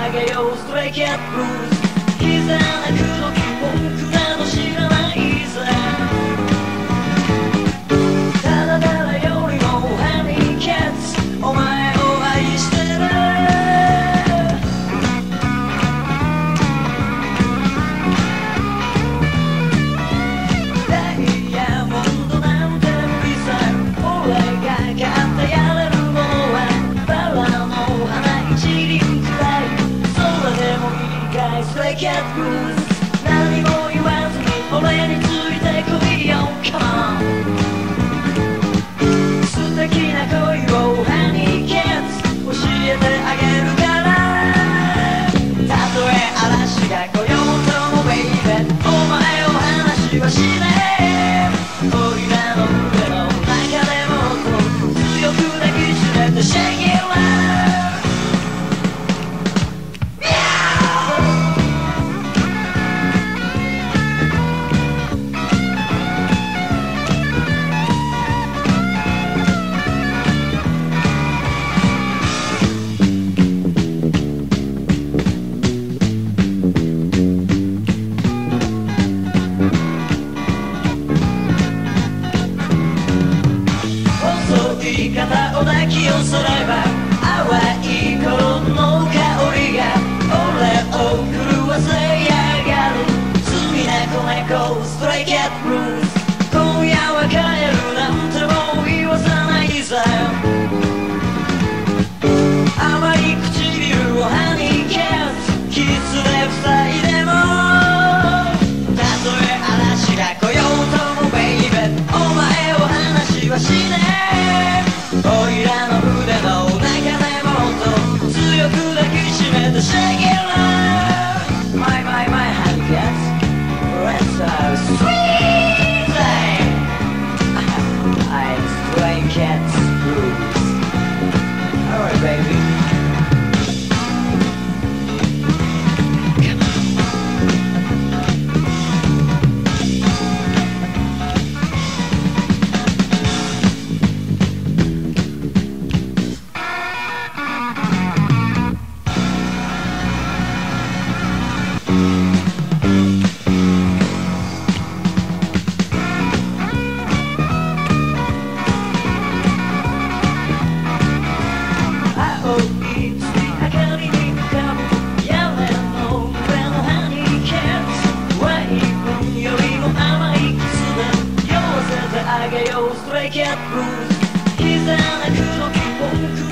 上げよう。ストレイキャップ。膝なくの気ら何も言わずに俺についていよ素敵な恋を教えてあげるからたとえ嵐が来ようともお前を話はしないなきを空ば淡い子の Sweet. He's an accident, he won't cool.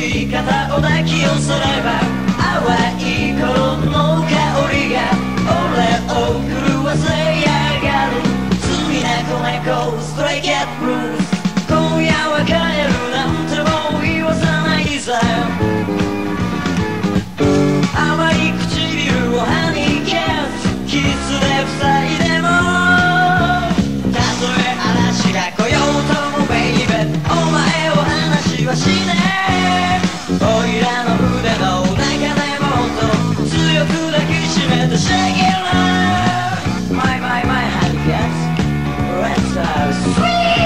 言い方を抱き寄せれば淡い頃のおいらの船の中でもっと強く抱きしめて Shake it My my my happy cats Let's have sweet